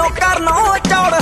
carnaval, chaval.